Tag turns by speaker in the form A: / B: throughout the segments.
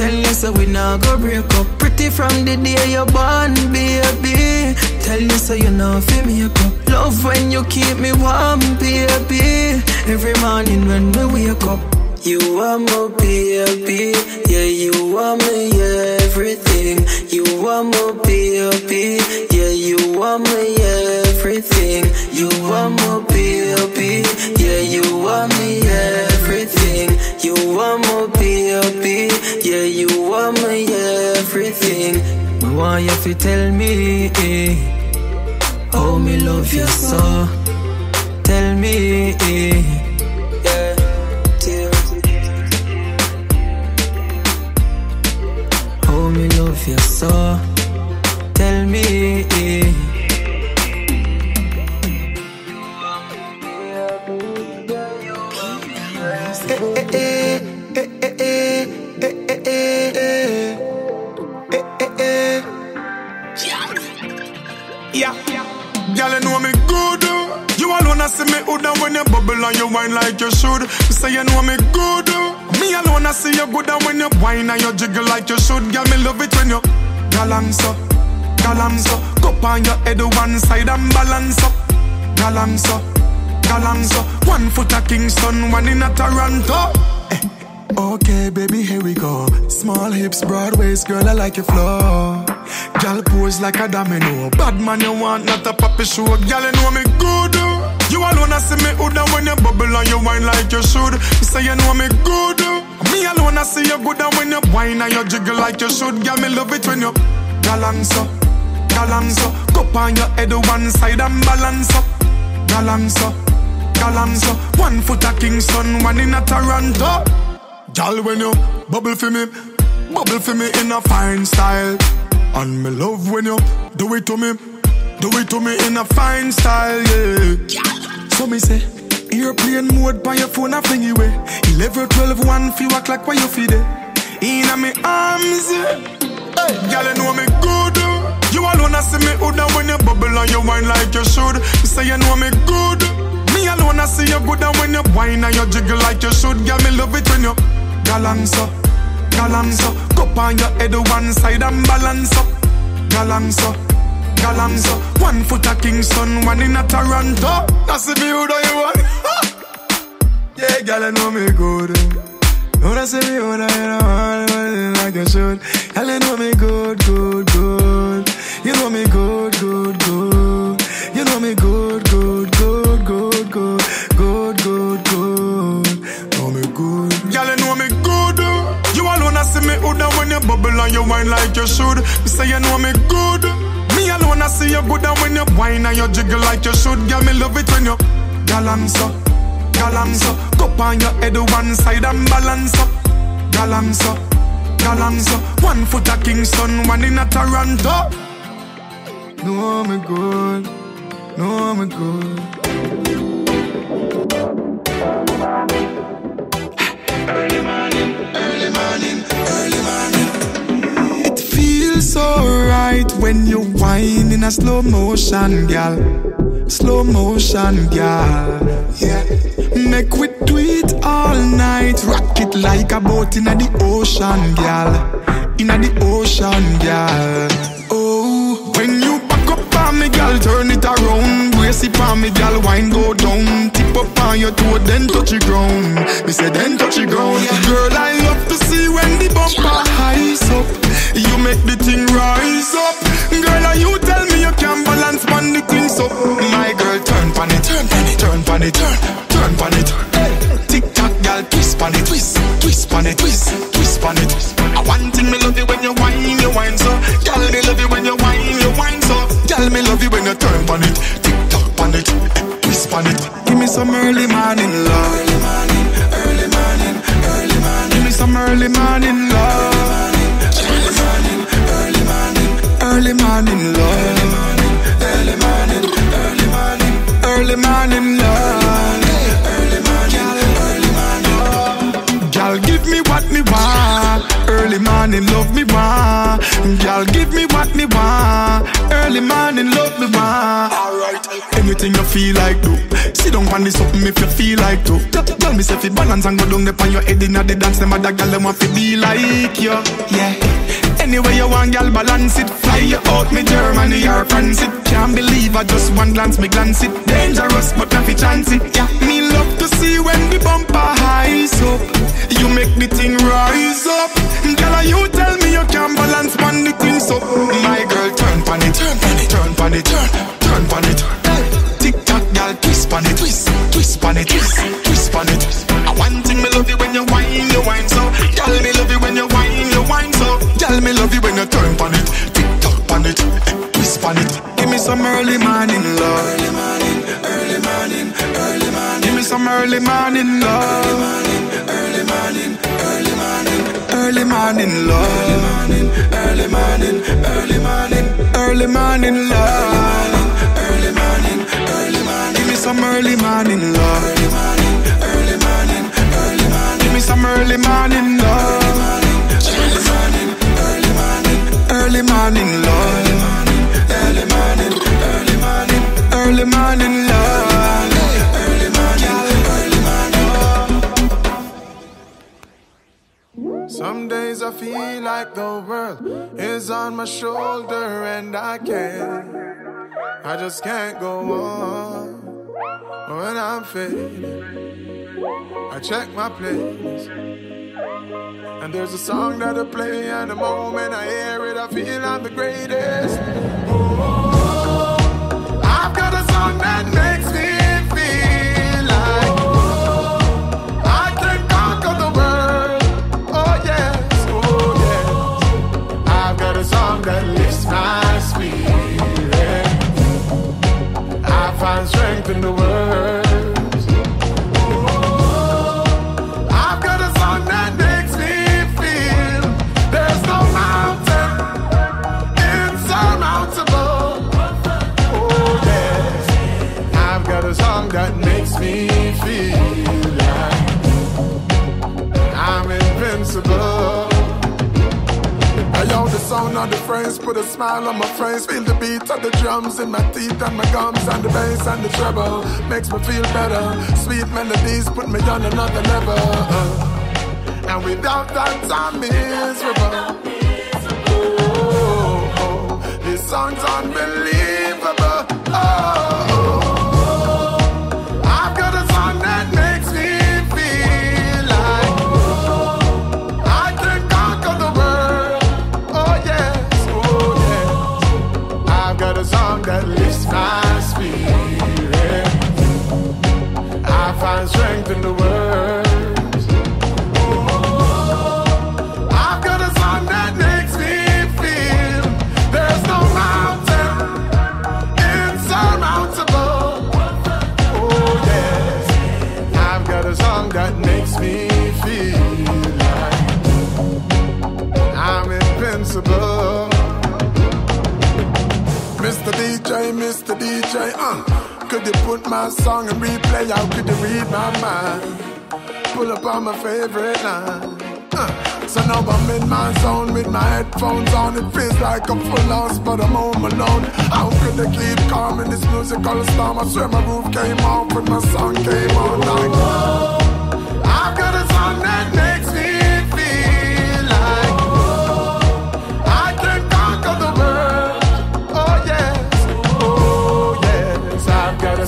A: Tell you so we not go break up. Pretty from the day you born, baby. Tell you so you not feel me up. Love when you keep me warm, baby. Every morning when we wake up. You are my baby, yeah, you are my everything. You are my baby, yeah, you are my everything. You are my baby, yeah, you are my everything. You are my yeah, you are my everything. Me want you to tell me how me love you so. Tell me, eh. yeah. Tell How me love you so Tell me
B: Yeah. And you whine like you should. You say you know me good. Me alone, I wanna see you good and when you whine and you jiggle like you should. Girl, me love it when you balance up, balance up. Cup on your head one side and balance up, balance up, balance up. One foot at Kingston, one in a Toronto. Eh. Okay, baby, here we go. Small hips, broad waist, girl, I like your flow. Girl pose like a domino. Bad man, you want not a puppy show. Girl, you know me good. You alone, I see me hood and when you bubble and you whine like you should. You say you know me good. Me alone, I see you good and when you whine and you jiggle like you should. Girl, me love it when you balance up, balance up. Cup on your head one side and balance up, balance up, balance up. One foot at Kingston, one in a Toronto. Girl, when you bubble for me, bubble for me in a fine style. And me love when you do it to me, do it to me in a fine style, yeah. So me say, airplane mode by your phone, I fling you away. 11, 12, 1, feel walk like why you feed it. In me arms. Hey, you know me good. You alone, I see me hood and when you bubble and you wine like you should. You say you know me good. Me alone, I see you good and when you whine and you jiggle like you should. Girl, me love it when you balance up, balance up. Cup on your head one side and balance up, balance up, One foot at Kingston, one in a Toronto. That's the view that you want. yeah, girl, I know me good. Know that's the view that you know like you should. Girl, you know me good, good, good. You good and when you whine and you jiggle like you should. Girl, me love it when you balance up, balance up. Cup on your head one side and balance up, balance up. One foot at Kingston, one in a Toronto. Know me good, know me good. Right when you whine in a slow motion, gal. Slow motion, gal. Yeah. Make we do it all night. Rock it like a boat in the ocean, gal. In the ocean, gal. Oh, when you back up on me, gal, turn it around. Brace it on me, gal, wine go down. Tip up on your toe, then touch the ground. Me say then touch the ground. Girl, I love to see when the bumper highs up. You make the thing rise up. Girl, are you tell me you can balance man the things up. My girl, turn pan it, turn pan it, turn pan it, turn, turn pan it. Tick tock, girl, twist pan it, twist, twist pan it, twist, twist pan it. I one thing me love you when you whine, you whine so. Girl, me love you when you whine, you whine so. Girl, me love you when you turn pan it, tick tock pan it, twist pan it. Give me some early morning love. Early morning, early morning, early morning. Give me some early morning love. Early morning love. Early morning, early morning, early morning love. Early morning, early morning. Girl, give me what me want. early morning love me want. Girl, give me what me want. Early morning love me want. Alright, anything you feel like do. Sit down on this something if you feel like to. Tell me if you balance and go down there on your head in the dance. Them other girl them want to be like you. Yeah. Anyway you want, girl, balance it. Fly you out, me Germany or France it. Can't believe I just one glance, me glance it. Dangerous, but nothing chance it. Yeah, me love to see when the bumper highs up. You make the thing rise up. Girl, you tell me you can balance man the thing so. My girl, turn pan it, turn pan it, turn pan it, turn, turn pan it. Tick tock, girl, twist pan it, twist, twist pan it, twist, some early morning love. Early morning, early morning, early morning. Give me some early morning love. Early morning, early morning, early morning love. Early morning, early morning, early morning early morning love. Early morning, early morning. Early morning, give me some early morning love. Early morning, early morning, early morning. Give me some early morning love. Early morning, early morning, early morning love. Early morning, early morning, early morning love. Early morning, early morning.
C: Some days I feel like the world is on my shoulder and I can't, I just can't go on when I'm fading. I check my playlist and there's a song that I play and the moment I hear it I feel I'm the greatest. A song that makes me feel like I'm invincible. I know the sound of the phrase, put a smile on my face. Feel the beat of the drums in my teeth and my gums, and the bass and the treble makes me feel better. Sweet melodies put me on another level. And without that, I'm miserable. My song and replay? How could you read my mind? Pull up on my favorite line. Uh, so now I'm in my zone with my headphones on. It feels like I'm full lost, but I'm home alone. How could I keep calm in this musical storm? I swear my roof came off when my song came on. Like, I've got a song that makes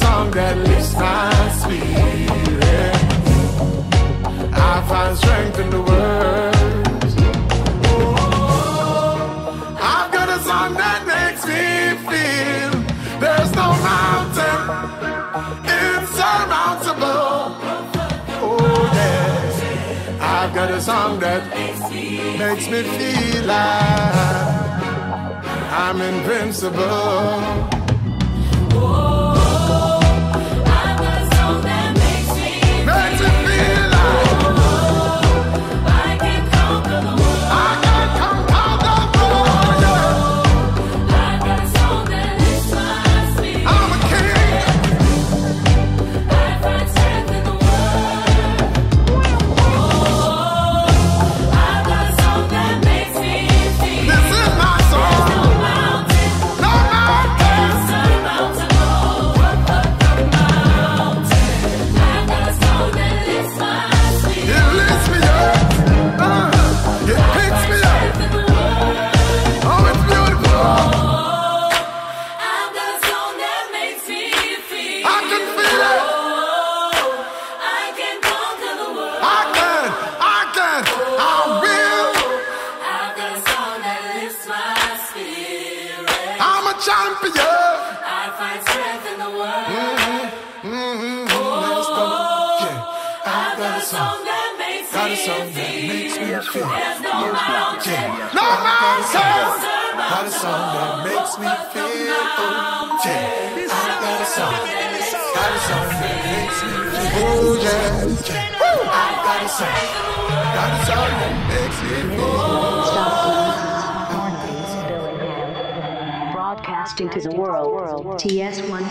C: song that lifts my spirit. I find strength in the words. Oh, I've got a song that makes me feel there's no mountain insurmountable. Oh yes, I've got a song that makes me feel like I'm invincible.
D: Song that makes me feel. There's no mountain. No mountain. Got a song that makes me feel. Oh, yeah. I got a song. Got a song that makes me feel. Oh, yeah. I got a song. Got a song that makes me feel.
E: Broadcasting to the world. TS1.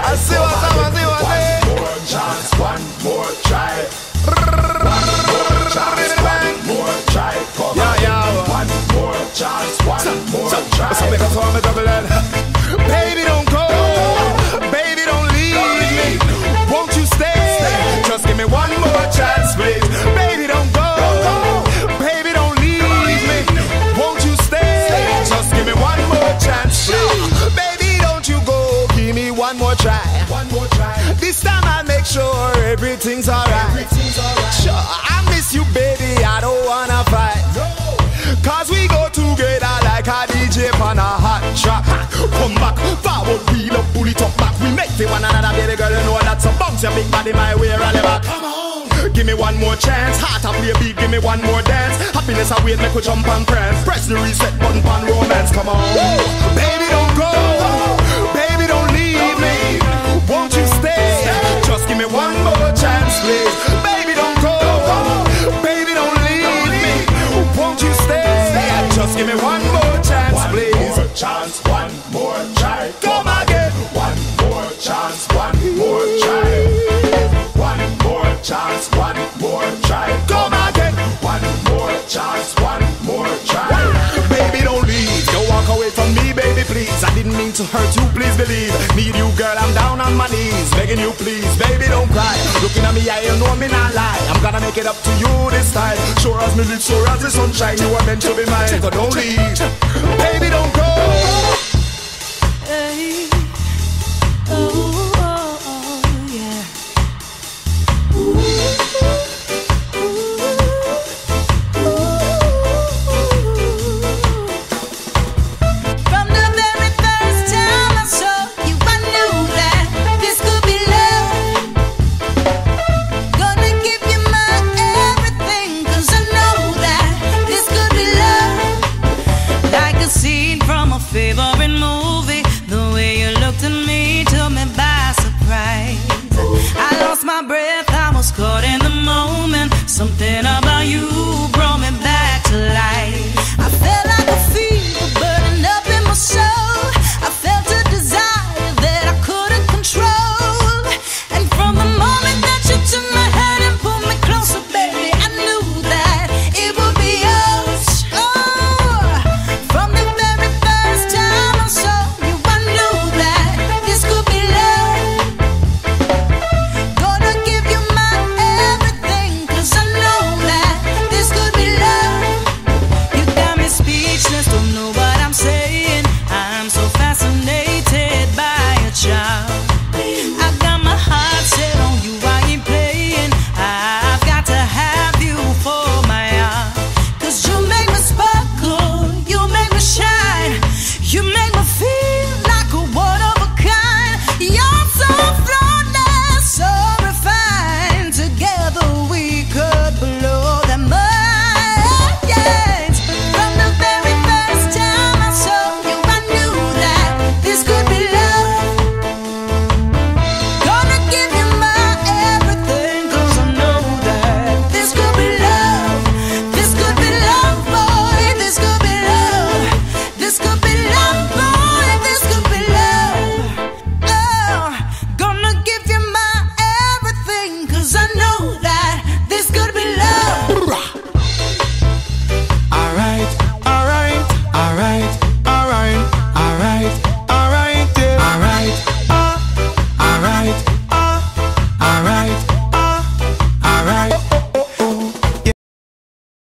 D: I see what's up, I see what's up. One more chance, one more try. One more try. Yeah, yeah. One more chance, one more try. Baby, don't go. Baby, don't leave me. Won't you stay? Just give me one more chance, please. Bounce your big body my way, rally back. Come on. Give me one more chance, heart up play beat, give me one more dance. Happiness I wait, make we jump and prance. Press the reset button on romance, come on. Baby, don't go, baby, don't leave me. Won't you stay? Just give me one more chance, please. Baby, don't go, baby, don't leave me. Won't you stay? Just give me one more chance, please. One more chance, to hurt you, please believe. Need you, girl, I'm down on my knees. Begging you, please, baby, don't cry. Looking at me, I you know me not lie. I'm gonna make it up to you this time. Sure as me live, sure as the sunshine, you are meant to be mine. So don't leave. Baby, don't.